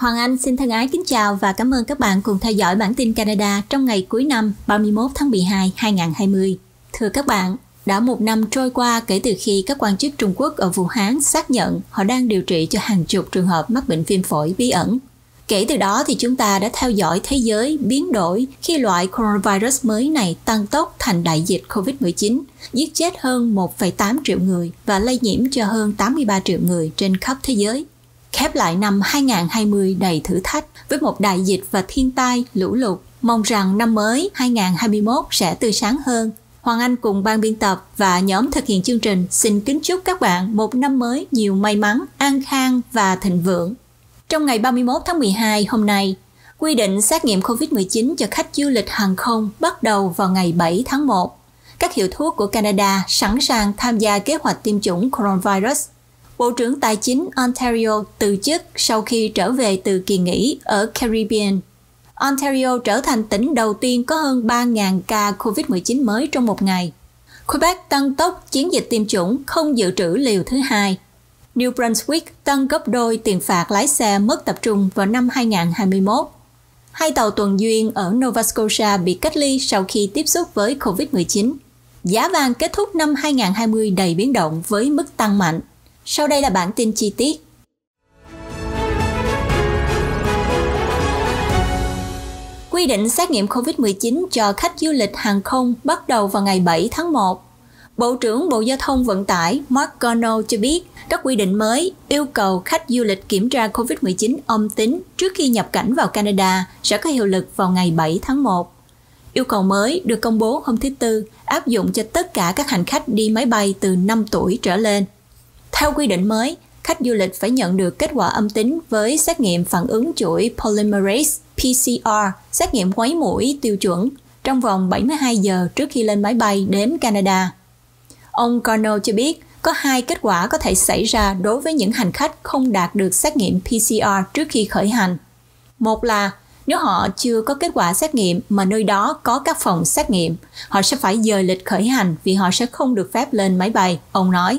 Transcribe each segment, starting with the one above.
Hoàng Anh xin thân ái kính chào và cảm ơn các bạn cùng theo dõi bản tin Canada trong ngày cuối năm 31 tháng 12 2020. Thưa các bạn, đã một năm trôi qua kể từ khi các quan chức Trung Quốc ở Vũ Hán xác nhận họ đang điều trị cho hàng chục trường hợp mắc bệnh viêm phổi bí ẩn. Kể từ đó thì chúng ta đã theo dõi thế giới biến đổi khi loại coronavirus mới này tăng tốc thành đại dịch COVID-19, giết chết hơn 1,8 triệu người và lây nhiễm cho hơn 83 triệu người trên khắp thế giới. Khép lại năm 2020 đầy thử thách với một đại dịch và thiên tai, lũ lụt. Mong rằng năm mới 2021 sẽ tươi sáng hơn. Hoàng Anh cùng ban biên tập và nhóm thực hiện chương trình xin kính chúc các bạn một năm mới nhiều may mắn, an khang và thịnh vượng. Trong ngày 31 tháng 12 hôm nay, quy định xét nghiệm COVID-19 cho khách du lịch hàng không bắt đầu vào ngày 7 tháng 1. Các hiệu thuốc của Canada sẵn sàng tham gia kế hoạch tiêm chủng coronavirus. Bộ trưởng Tài chính Ontario từ chức sau khi trở về từ kỳ nghỉ ở Caribbean. Ontario trở thành tỉnh đầu tiên có hơn 3.000 ca COVID-19 mới trong một ngày. Quebec tăng tốc chiến dịch tiêm chủng, không dự trữ liều thứ hai – New Brunswick tăng gấp đôi tiền phạt lái xe mất tập trung vào năm 2021. Hai tàu tuần duyên ở Nova Scotia bị cách ly sau khi tiếp xúc với COVID-19. Giá vàng kết thúc năm 2020 đầy biến động với mức tăng mạnh. Sau đây là bản tin chi tiết. Quy định xét nghiệm COVID-19 cho khách du lịch hàng không bắt đầu vào ngày 7 tháng 1. Bộ trưởng Bộ Giao thông Vận tải Mark Garneau cho biết, các quy định mới yêu cầu khách du lịch kiểm tra COVID-19 âm tính trước khi nhập cảnh vào Canada sẽ có hiệu lực vào ngày 7 tháng 1. Yêu cầu mới được công bố hôm thứ Tư, áp dụng cho tất cả các hành khách đi máy bay từ 5 tuổi trở lên. Theo quy định mới, khách du lịch phải nhận được kết quả âm tính với xét nghiệm phản ứng chuỗi polymerase PCR, xét nghiệm quấy mũi tiêu chuẩn trong vòng 72 giờ trước khi lên máy bay đến Canada. Ông Carnell cho biết có hai kết quả có thể xảy ra đối với những hành khách không đạt được xét nghiệm PCR trước khi khởi hành. Một là nếu họ chưa có kết quả xét nghiệm mà nơi đó có các phòng xét nghiệm, họ sẽ phải dời lịch khởi hành vì họ sẽ không được phép lên máy bay, ông nói.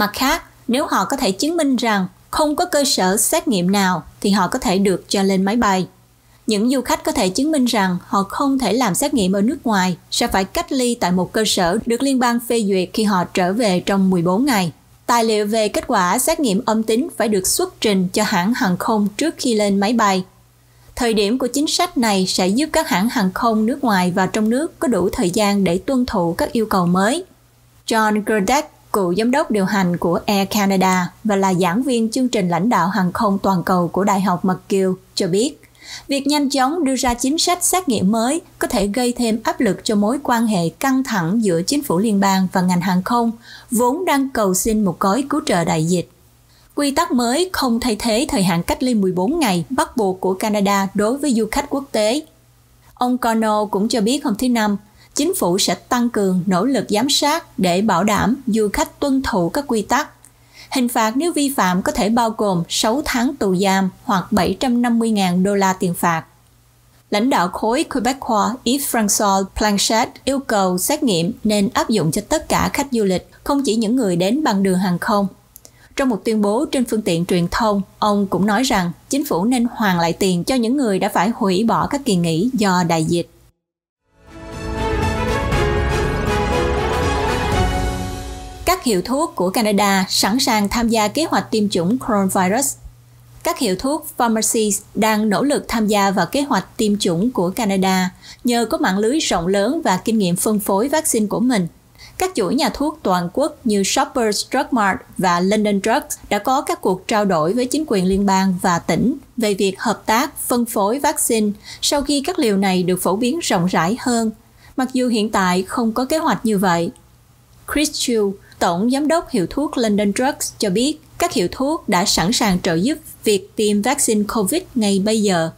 Mặt khác, nếu họ có thể chứng minh rằng không có cơ sở xét nghiệm nào thì họ có thể được cho lên máy bay. Những du khách có thể chứng minh rằng họ không thể làm xét nghiệm ở nước ngoài sẽ phải cách ly tại một cơ sở được liên bang phê duyệt khi họ trở về trong 14 ngày. Tài liệu về kết quả xét nghiệm âm tính phải được xuất trình cho hãng hàng không trước khi lên máy bay. Thời điểm của chính sách này sẽ giúp các hãng hàng không nước ngoài và trong nước có đủ thời gian để tuân thủ các yêu cầu mới. John Gerdeck, cựu giám đốc điều hành của Air Canada và là giảng viên chương trình lãnh đạo hàng không toàn cầu của Đại học McGill, cho biết Việc nhanh chóng đưa ra chính sách xét nghiệm mới có thể gây thêm áp lực cho mối quan hệ căng thẳng giữa chính phủ liên bang và ngành hàng không, vốn đang cầu xin một gói cứu trợ đại dịch. Quy tắc mới không thay thế thời hạn cách ly 14 ngày bắt buộc của Canada đối với du khách quốc tế. Ông Cono cũng cho biết hôm thứ Năm, chính phủ sẽ tăng cường nỗ lực giám sát để bảo đảm du khách tuân thủ các quy tắc Hình phạt nếu vi phạm có thể bao gồm 6 tháng tù giam hoặc 750.000 đô la tiền phạt. Lãnh đạo khối Quebecois Yves-François Planchet yêu cầu xét nghiệm nên áp dụng cho tất cả khách du lịch, không chỉ những người đến bằng đường hàng không. Trong một tuyên bố trên phương tiện truyền thông, ông cũng nói rằng chính phủ nên hoàn lại tiền cho những người đã phải hủy bỏ các kỳ nghỉ do đại dịch. Các hiệu thuốc của Canada sẵn sàng tham gia kế hoạch tiêm chủng coronavirus. Các hiệu thuốc pharmacies đang nỗ lực tham gia vào kế hoạch tiêm chủng của Canada nhờ có mạng lưới rộng lớn và kinh nghiệm phân phối vaccine của mình. Các chuỗi nhà thuốc toàn quốc như Shoppers Drug Mart và London Drugs đã có các cuộc trao đổi với chính quyền liên bang và tỉnh về việc hợp tác phân phối vaccine sau khi các liều này được phổ biến rộng rãi hơn, mặc dù hiện tại không có kế hoạch như vậy. Chris Chu, Tổng Giám đốc Hiệu thuốc London Drugs cho biết các hiệu thuốc đã sẵn sàng trợ giúp việc tiêm vaccine COVID ngay bây giờ.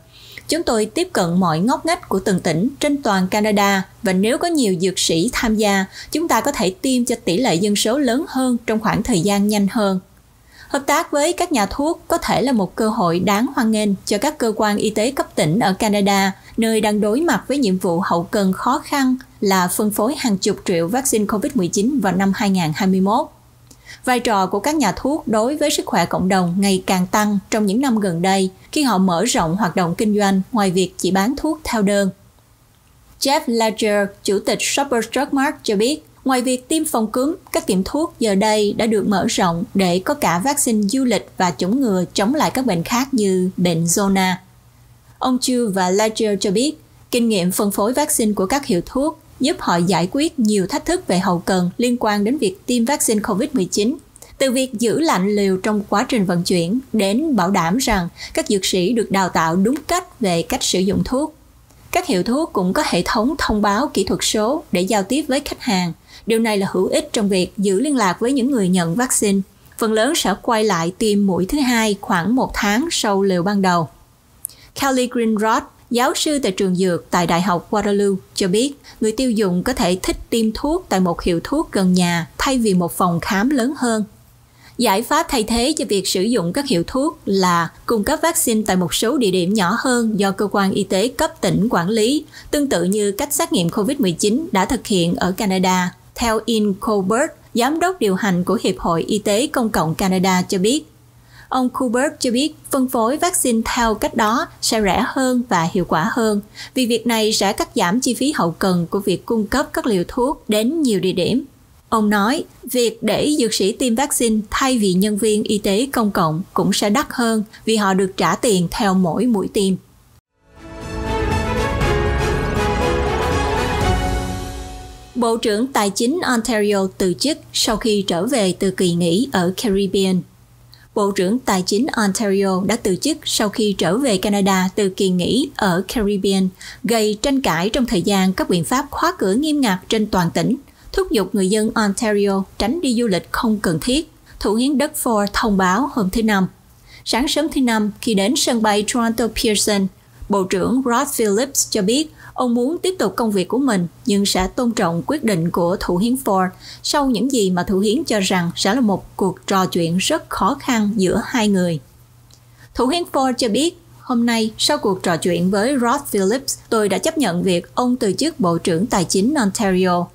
Chúng tôi tiếp cận mọi ngóc ngách của từng tỉnh trên toàn Canada và nếu có nhiều dược sĩ tham gia, chúng ta có thể tiêm cho tỷ lệ dân số lớn hơn trong khoảng thời gian nhanh hơn. Hợp tác với các nhà thuốc có thể là một cơ hội đáng hoan nghênh cho các cơ quan y tế cấp tỉnh ở Canada, nơi đang đối mặt với nhiệm vụ hậu cần khó khăn là phân phối hàng chục triệu vaccine COVID-19 vào năm 2021. Vai trò của các nhà thuốc đối với sức khỏe cộng đồng ngày càng tăng trong những năm gần đây khi họ mở rộng hoạt động kinh doanh ngoài việc chỉ bán thuốc theo đơn. Jeff Ledger, chủ tịch Shoppers Drug Mart cho biết, ngoài việc tiêm phòng cúm, các tiệm thuốc giờ đây đã được mở rộng để có cả vaccine du lịch và chủng ngừa chống lại các bệnh khác như bệnh zona. Ông Chu và Ledger cho biết, kinh nghiệm phân phối vaccine của các hiệu thuốc giúp họ giải quyết nhiều thách thức về hậu cần liên quan đến việc tiêm vaccine COVID-19 từ việc giữ lạnh liều trong quá trình vận chuyển đến bảo đảm rằng các dược sĩ được đào tạo đúng cách về cách sử dụng thuốc. Các hiệu thuốc cũng có hệ thống thông báo kỹ thuật số để giao tiếp với khách hàng. Điều này là hữu ích trong việc giữ liên lạc với những người nhận vaccine. Phần lớn sẽ quay lại tiêm mũi thứ hai khoảng một tháng sau liều ban đầu. Kelly Greenrod, giáo sư tại trường dược tại Đại học Waterloo, cho biết người tiêu dùng có thể thích tiêm thuốc tại một hiệu thuốc gần nhà thay vì một phòng khám lớn hơn. Giải pháp thay thế cho việc sử dụng các hiệu thuốc là cung cấp vaccine tại một số địa điểm nhỏ hơn do cơ quan y tế cấp tỉnh quản lý, tương tự như cách xét nghiệm COVID-19 đã thực hiện ở Canada. Theo Ian Colbert, giám đốc điều hành của Hiệp hội Y tế Công cộng Canada cho biết, Ông Colbert cho biết phân phối vaccine theo cách đó sẽ rẻ hơn và hiệu quả hơn, vì việc này sẽ cắt giảm chi phí hậu cần của việc cung cấp các liều thuốc đến nhiều địa điểm. Ông nói, việc để dược sĩ tiêm vaccine thay vì nhân viên y tế công cộng cũng sẽ đắt hơn vì họ được trả tiền theo mỗi mũi tiêm. Bộ trưởng Tài chính Ontario từ chức sau khi trở về từ kỳ nghỉ ở Caribbean. Bộ trưởng Tài chính Ontario đã từ chức sau khi trở về Canada từ kỳ nghỉ ở Caribbean, gây tranh cãi trong thời gian các biện pháp khóa cửa nghiêm ngặt trên toàn tỉnh, thúc giục người dân Ontario tránh đi du lịch không cần thiết. Thủ hiến Doug Ford thông báo hôm thứ Năm. Sáng sớm thứ Năm, khi đến sân bay Toronto Pearson, Bộ trưởng Rod Phillips cho biết Ông muốn tiếp tục công việc của mình nhưng sẽ tôn trọng quyết định của thủ hiến Ford sau những gì mà thủ hiến cho rằng sẽ là một cuộc trò chuyện rất khó khăn giữa hai người. Thủ hiến Ford cho biết Hôm nay, sau cuộc trò chuyện với Rod Phillips, tôi đã chấp nhận việc ông từ chức Bộ trưởng Tài chính Ontario.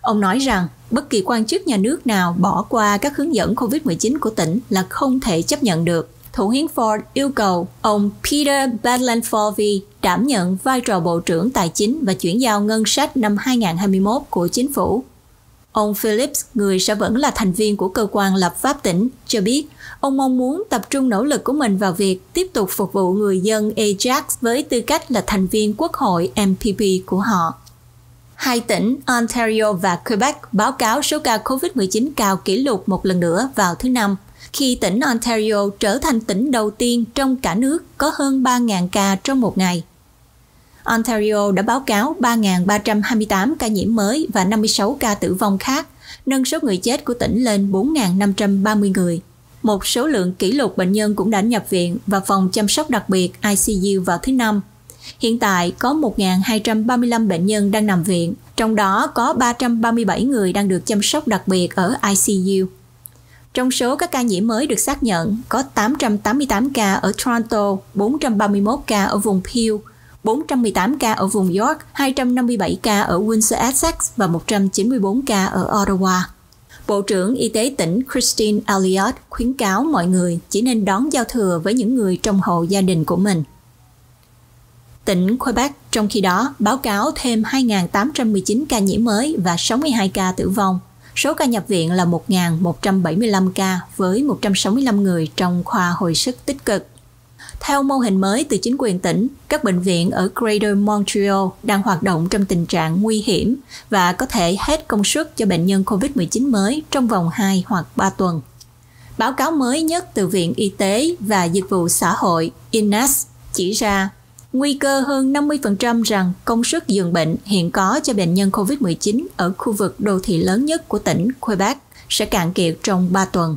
Ông nói rằng bất kỳ quan chức nhà nước nào bỏ qua các hướng dẫn COVID-19 của tỉnh là không thể chấp nhận được thủ hiến Ford yêu cầu ông Peter Badland-Folvey đảm nhận vai trò Bộ trưởng Tài chính và chuyển giao ngân sách năm 2021 của chính phủ. Ông Phillips, người sẽ vẫn là thành viên của cơ quan lập pháp tỉnh, cho biết ông mong muốn tập trung nỗ lực của mình vào việc tiếp tục phục vụ người dân Ajax với tư cách là thành viên quốc hội MPP của họ. Hai tỉnh Ontario và Quebec báo cáo số ca COVID-19 cao kỷ lục một lần nữa vào thứ Năm – khi tỉnh Ontario trở thành tỉnh đầu tiên trong cả nước có hơn 3.000 ca trong một ngày. Ontario đã báo cáo 3.328 ca nhiễm mới và 56 ca tử vong khác, nâng số người chết của tỉnh lên 4.530 người. Một số lượng kỷ lục bệnh nhân cũng đã nhập viện và phòng chăm sóc đặc biệt ICU vào thứ Năm. Hiện tại có 1.235 bệnh nhân đang nằm viện, trong đó có 337 người đang được chăm sóc đặc biệt ở ICU. Trong số các ca nhiễm mới được xác nhận, có 888 ca ở Toronto, 431 ca ở vùng Peel, 418 ca ở vùng York, 257 ca ở Windsor Essex và 194 ca ở Ottawa. Bộ trưởng Y tế tỉnh Christine Elliott khuyến cáo mọi người chỉ nên đón giao thừa với những người trong hộ gia đình của mình. Tỉnh Quebec trong khi đó báo cáo thêm 2.819 ca nhiễm mới và 62 ca tử vong – Số ca nhập viện là 1.175 ca với 165 người trong khoa hồi sức tích cực. Theo mô hình mới từ chính quyền tỉnh, các bệnh viện ở Greater Montreal đang hoạt động trong tình trạng nguy hiểm và có thể hết công suất cho bệnh nhân COVID-19 mới trong vòng 2 hoặc 3 tuần. Báo cáo mới nhất từ Viện Y tế và Dịch vụ Xã hội INES chỉ ra nguy cơ hơn 50% rằng công suất giường bệnh hiện có cho bệnh nhân COVID-19 ở khu vực đô thị lớn nhất của tỉnh Quebec sẽ cạn kiệt trong 3 tuần.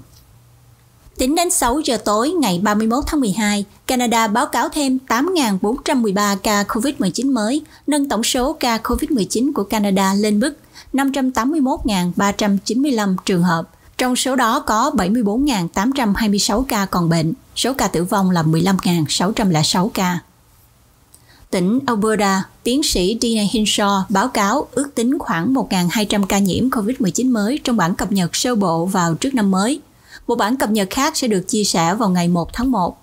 Tính đến 6 giờ tối ngày 31 tháng 12, Canada báo cáo thêm 8.413 ca COVID-19 mới, nâng tổng số ca COVID-19 của Canada lên mức 581.395 trường hợp. Trong số đó có 74.826 ca còn bệnh, số ca tử vong là 15.606 ca. Tỉnh Alberta, tiến sĩ Dina Hinshaw báo cáo ước tính khoảng 1.200 ca nhiễm COVID-19 mới trong bản cập nhật sơ bộ vào trước năm mới. Một bản cập nhật khác sẽ được chia sẻ vào ngày 1 tháng 1.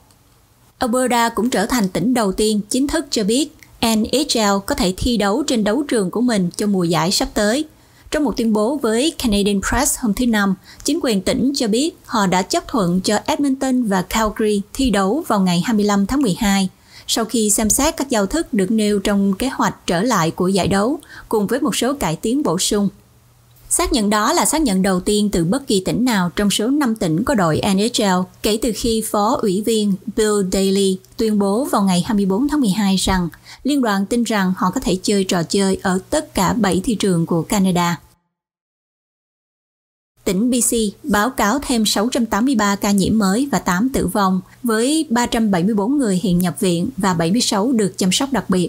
Alberta cũng trở thành tỉnh đầu tiên chính thức cho biết NHL có thể thi đấu trên đấu trường của mình cho mùa giải sắp tới. Trong một tuyên bố với Canadian Press hôm thứ Năm, chính quyền tỉnh cho biết họ đã chấp thuận cho Edmonton và Calgary thi đấu vào ngày 25 tháng 12 sau khi xem xét các giao thức được nêu trong kế hoạch trở lại của giải đấu, cùng với một số cải tiến bổ sung. Xác nhận đó là xác nhận đầu tiên từ bất kỳ tỉnh nào trong số 5 tỉnh có đội NHL kể từ khi Phó ủy viên Bill Daly tuyên bố vào ngày 24 tháng 12 rằng liên đoàn tin rằng họ có thể chơi trò chơi ở tất cả 7 thị trường của Canada. Tỉnh BC báo cáo thêm 683 ca nhiễm mới và 8 tử vong, với 374 người hiện nhập viện và 76 được chăm sóc đặc biệt.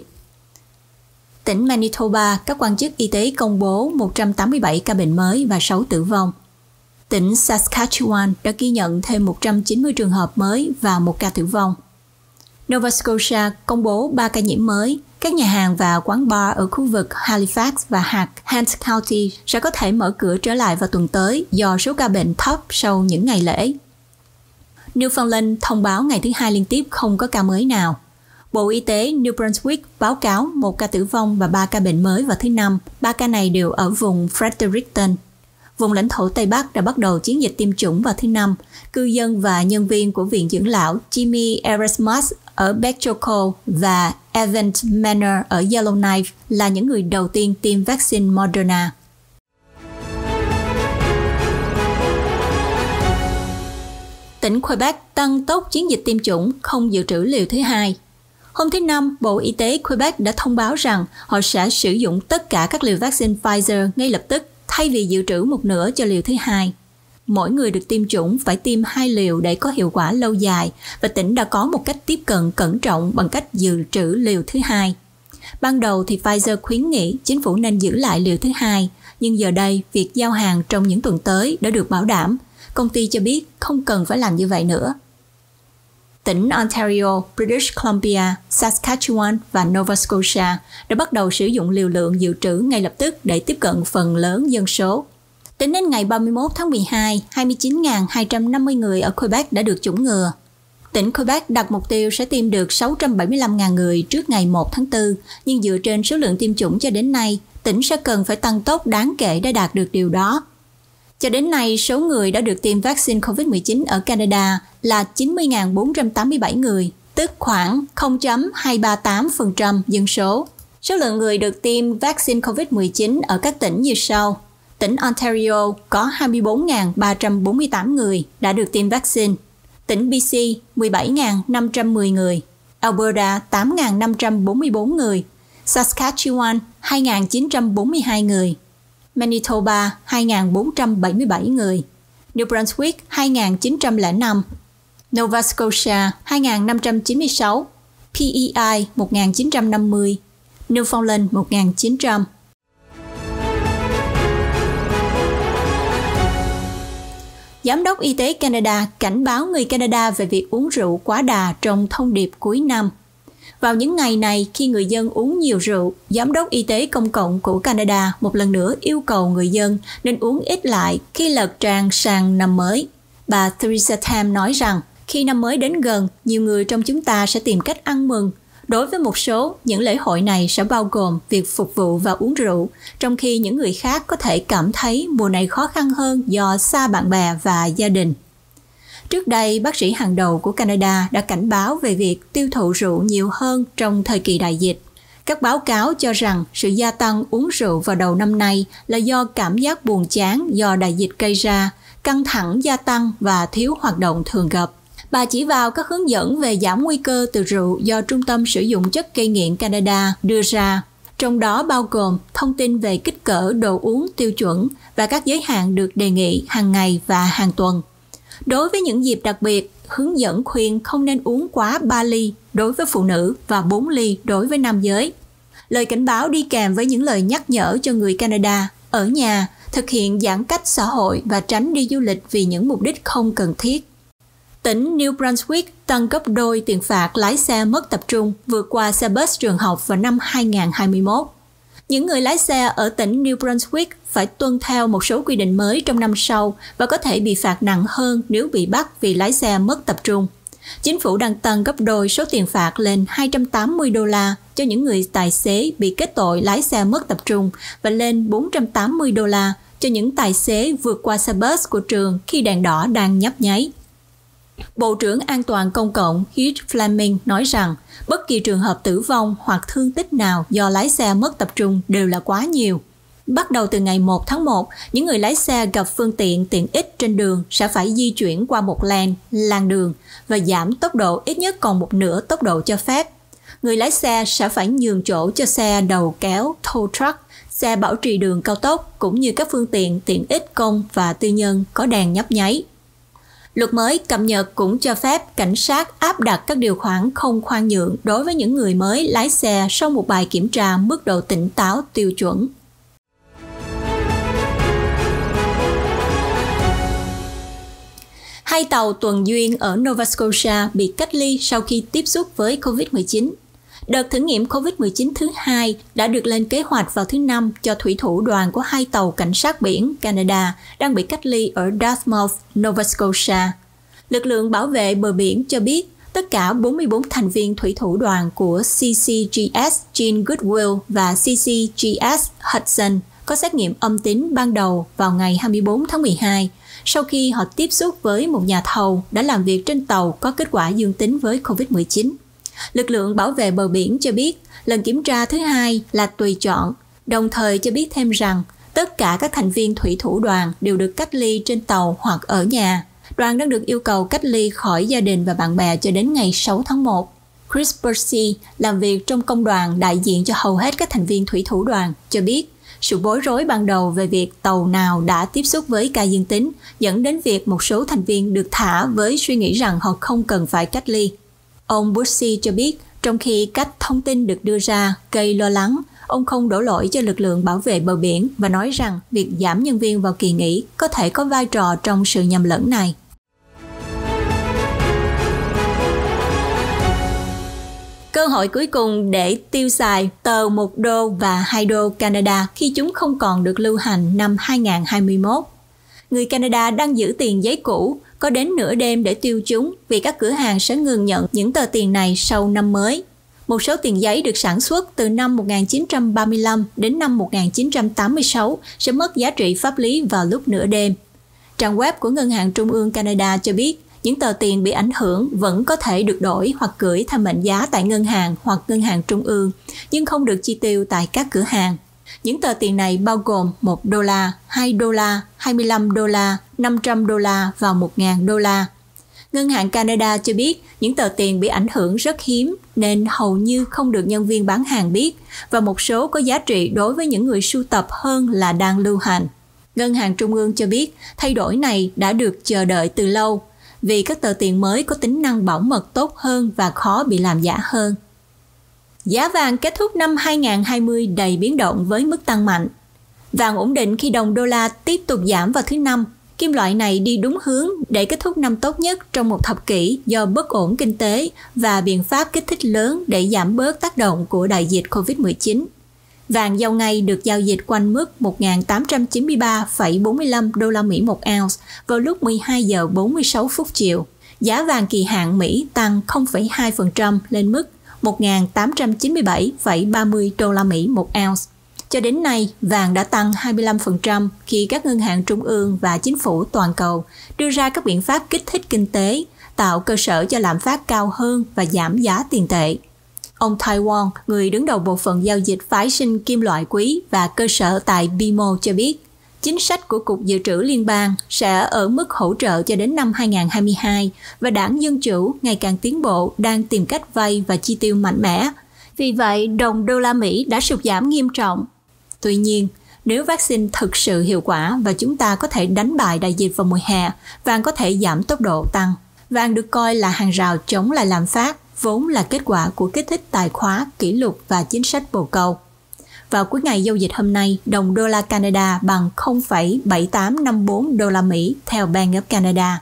Tỉnh Manitoba, các quan chức y tế công bố 187 ca bệnh mới và 6 tử vong. Tỉnh Saskatchewan đã ghi nhận thêm 190 trường hợp mới và một ca tử vong. Nova Scotia công bố 3 ca nhiễm mới. Các nhà hàng và quán bar ở khu vực Halifax và hạt Hants County sẽ có thể mở cửa trở lại vào tuần tới do số ca bệnh thấp sau những ngày lễ. Newfoundland thông báo ngày thứ hai liên tiếp không có ca mới nào. Bộ Y tế New Brunswick báo cáo một ca tử vong và ba ca bệnh mới vào thứ Năm. Ba ca này đều ở vùng Fredericton. Vùng lãnh thổ Tây Bắc đã bắt đầu chiến dịch tiêm chủng vào thứ Năm. Cư dân và nhân viên của Viện dưỡng lão Jimmy Erasmus ở Bechoko và Event Manor ở Yellowknife là những người đầu tiên tiêm vaccine Moderna. Tỉnh Quebec tăng tốc chiến dịch tiêm chủng không dự trữ liều thứ hai. Hôm thứ Năm, Bộ Y tế Quebec đã thông báo rằng họ sẽ sử dụng tất cả các liều vaccine Pfizer ngay lập tức thay vì dự trữ một nửa cho liều thứ hai. Mỗi người được tiêm chủng phải tiêm hai liều để có hiệu quả lâu dài và tỉnh đã có một cách tiếp cận cẩn trọng bằng cách dự trữ liều thứ hai. Ban đầu thì Pfizer khuyến nghị chính phủ nên giữ lại liều thứ hai, nhưng giờ đây việc giao hàng trong những tuần tới đã được bảo đảm. Công ty cho biết không cần phải làm như vậy nữa tỉnh Ontario, British Columbia, Saskatchewan và Nova Scotia đã bắt đầu sử dụng liều lượng dự trữ ngay lập tức để tiếp cận phần lớn dân số. Tính đến ngày 31 tháng 12, 29.250 người ở Quebec đã được chủng ngừa. Tỉnh Quebec đặt mục tiêu sẽ tiêm được 675.000 người trước ngày 1 tháng 4, nhưng dựa trên số lượng tiêm chủng cho đến nay, tỉnh sẽ cần phải tăng tốc đáng kể để đạt được điều đó. Cho đến nay, số người đã được tiêm vaccine COVID-19 ở Canada là 90.487 người, tức khoảng 0.238% dân số. Số lượng người được tiêm vaccine COVID-19 ở các tỉnh như sau. Tỉnh Ontario có 24.348 người đã được tiêm vaccine. Tỉnh BC 17.510 người. Alberta 8.544 người. Saskatchewan 2.942 người. Manitoba 2.477 người, New Brunswick 2.905, Nova Scotia 2.596, PEI 1.950, Newfoundland 1.900. Giám đốc Y tế Canada cảnh báo người Canada về việc uống rượu quá đà trong thông điệp cuối năm – vào những ngày này, khi người dân uống nhiều rượu, Giám đốc Y tế Công cộng của Canada một lần nữa yêu cầu người dân nên uống ít lại khi lật tràn sang năm mới. Bà Theresa Tam nói rằng, khi năm mới đến gần, nhiều người trong chúng ta sẽ tìm cách ăn mừng. Đối với một số, những lễ hội này sẽ bao gồm việc phục vụ và uống rượu, trong khi những người khác có thể cảm thấy mùa này khó khăn hơn do xa bạn bè và gia đình. Trước đây, bác sĩ hàng đầu của Canada đã cảnh báo về việc tiêu thụ rượu nhiều hơn trong thời kỳ đại dịch. Các báo cáo cho rằng sự gia tăng uống rượu vào đầu năm nay là do cảm giác buồn chán do đại dịch gây ra, căng thẳng gia tăng và thiếu hoạt động thường gặp. Bà chỉ vào các hướng dẫn về giảm nguy cơ từ rượu do Trung tâm Sử dụng chất gây nghiện Canada đưa ra. Trong đó bao gồm thông tin về kích cỡ đồ uống tiêu chuẩn và các giới hạn được đề nghị hàng ngày và hàng tuần. Đối với những dịp đặc biệt, hướng dẫn khuyên không nên uống quá 3 ly đối với phụ nữ và 4 ly đối với nam giới. Lời cảnh báo đi kèm với những lời nhắc nhở cho người Canada ở nhà thực hiện giãn cách xã hội và tránh đi du lịch vì những mục đích không cần thiết. Tỉnh New Brunswick tăng gấp đôi tiền phạt lái xe mất tập trung vượt qua xe bus trường học vào năm 2021. Những người lái xe ở tỉnh New Brunswick phải tuân theo một số quy định mới trong năm sau và có thể bị phạt nặng hơn nếu bị bắt vì lái xe mất tập trung. Chính phủ đang tăng gấp đôi số tiền phạt lên 280 đô la cho những người tài xế bị kết tội lái xe mất tập trung và lên 480 đô la cho những tài xế vượt qua xe bus của trường khi đèn đỏ đang nhấp nháy. Bộ trưởng An toàn Công cộng Hugh Fleming nói rằng, bất kỳ trường hợp tử vong hoặc thương tích nào do lái xe mất tập trung đều là quá nhiều. Bắt đầu từ ngày 1 tháng 1, những người lái xe gặp phương tiện tiện ích trên đường sẽ phải di chuyển qua một làn, làn đường và giảm tốc độ ít nhất còn một nửa tốc độ cho phép. Người lái xe sẽ phải nhường chỗ cho xe đầu kéo, tow truck, xe bảo trì đường cao tốc cũng như các phương tiện tiện ích công và tư nhân có đèn nhấp nháy. Luật mới cập nhật cũng cho phép cảnh sát áp đặt các điều khoản không khoan nhượng đối với những người mới lái xe sau một bài kiểm tra mức độ tỉnh táo tiêu chuẩn. Hai tàu tuần duyên ở Nova Scotia bị cách ly sau khi tiếp xúc với COVID-19. Đợt thử nghiệm COVID-19 thứ hai đã được lên kế hoạch vào thứ Năm cho thủy thủ đoàn của hai tàu cảnh sát biển Canada đang bị cách ly ở Dartmouth, Nova Scotia. Lực lượng bảo vệ bờ biển cho biết tất cả 44 thành viên thủy thủ đoàn của CCGS Jean Goodwill và CCGS Hudson có xét nghiệm âm tính ban đầu vào ngày 24 tháng 12 sau khi họ tiếp xúc với một nhà thầu đã làm việc trên tàu có kết quả dương tính với COVID-19. Lực lượng bảo vệ bờ biển cho biết lần kiểm tra thứ hai là tùy chọn, đồng thời cho biết thêm rằng tất cả các thành viên thủy thủ đoàn đều được cách ly trên tàu hoặc ở nhà. Đoàn đang được yêu cầu cách ly khỏi gia đình và bạn bè cho đến ngày 6 tháng 1. Chris Percy làm việc trong công đoàn đại diện cho hầu hết các thành viên thủy thủ đoàn cho biết sự bối rối ban đầu về việc tàu nào đã tiếp xúc với ca dương tính dẫn đến việc một số thành viên được thả với suy nghĩ rằng họ không cần phải cách ly. Ông Bussy cho biết, trong khi cách thông tin được đưa ra gây lo lắng, ông không đổ lỗi cho lực lượng bảo vệ bờ biển và nói rằng việc giảm nhân viên vào kỳ nghỉ có thể có vai trò trong sự nhầm lẫn này. Cơ hội cuối cùng để tiêu xài tờ 1 đô và 2 đô Canada khi chúng không còn được lưu hành năm 2021. Người Canada đang giữ tiền giấy cũ, có đến nửa đêm để tiêu chúng vì các cửa hàng sẽ ngừng nhận những tờ tiền này sau năm mới. Một số tiền giấy được sản xuất từ năm 1935 đến năm 1986 sẽ mất giá trị pháp lý vào lúc nửa đêm. Trang web của Ngân hàng Trung ương Canada cho biết những tờ tiền bị ảnh hưởng vẫn có thể được đổi hoặc gửi theo mệnh giá tại ngân hàng hoặc ngân hàng trung ương, nhưng không được chi tiêu tại các cửa hàng. Những tờ tiền này bao gồm 1 đô la, 2 đô la, 25 đô la, 500 đô la và 1.000 đô la. Ngân hàng Canada cho biết những tờ tiền bị ảnh hưởng rất hiếm nên hầu như không được nhân viên bán hàng biết và một số có giá trị đối với những người sưu tập hơn là đang lưu hành. Ngân hàng Trung ương cho biết thay đổi này đã được chờ đợi từ lâu vì các tờ tiền mới có tính năng bảo mật tốt hơn và khó bị làm giả hơn. Giá vàng kết thúc năm 2020 đầy biến động với mức tăng mạnh. Vàng ổn định khi đồng đô la tiếp tục giảm vào thứ năm. Kim loại này đi đúng hướng để kết thúc năm tốt nhất trong một thập kỷ do bất ổn kinh tế và biện pháp kích thích lớn để giảm bớt tác động của đại dịch COVID-19. Vàng giao ngay được giao dịch quanh mức 1.893,45 đô la Mỹ một ounce vào lúc 12 giờ 46 phút chiều. Giá vàng kỳ hạn Mỹ tăng 0,2% lên mức 1.897,30 đô la Mỹ một ounce. Cho đến nay, vàng đã tăng 25% khi các ngân hàng trung ương và chính phủ toàn cầu đưa ra các biện pháp kích thích kinh tế, tạo cơ sở cho lạm phát cao hơn và giảm giá tiền tệ. Ông Taiwan, người đứng đầu bộ phận giao dịch phái sinh kim loại quý và cơ sở tại BMO cho biết, chính sách của Cục Dự trữ Liên bang sẽ ở mức hỗ trợ cho đến năm 2022 và đảng Dân Chủ ngày càng tiến bộ đang tìm cách vay và chi tiêu mạnh mẽ. Vì vậy, đồng đô la Mỹ đã sụt giảm nghiêm trọng. Tuy nhiên, nếu vaccine thực sự hiệu quả và chúng ta có thể đánh bại đại dịch vào mùa hè, vàng có thể giảm tốc độ tăng. Vàng được coi là hàng rào chống lại lạm phát, vốn là kết quả của kích thích tài khóa, kỷ lục và chính sách bồ cầu. Vào cuối ngày giao dịch hôm nay, đồng đô la Canada bằng 0,7854 đô la Mỹ theo Bank of Canada.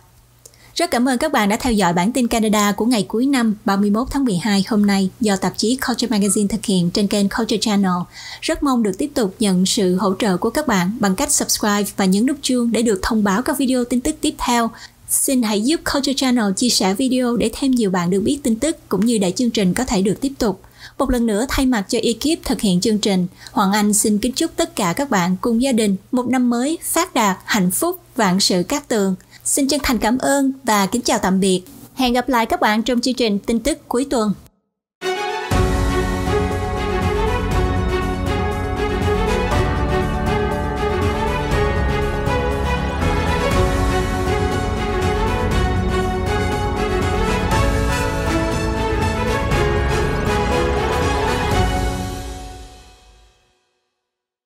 Rất cảm ơn các bạn đã theo dõi bản tin Canada của ngày cuối năm 31 tháng 12 hôm nay do tạp chí Culture Magazine thực hiện trên kênh Culture Channel. Rất mong được tiếp tục nhận sự hỗ trợ của các bạn bằng cách subscribe và nhấn nút chuông để được thông báo các video tin tức tiếp theo. Xin hãy giúp Culture Channel chia sẻ video để thêm nhiều bạn được biết tin tức cũng như để chương trình có thể được tiếp tục. Một lần nữa thay mặt cho ekip thực hiện chương trình, Hoàng Anh xin kính chúc tất cả các bạn cùng gia đình một năm mới phát đạt, hạnh phúc, vạn sự cát tường. Xin chân thành cảm ơn và kính chào tạm biệt. Hẹn gặp lại các bạn trong chương trình tin tức cuối tuần.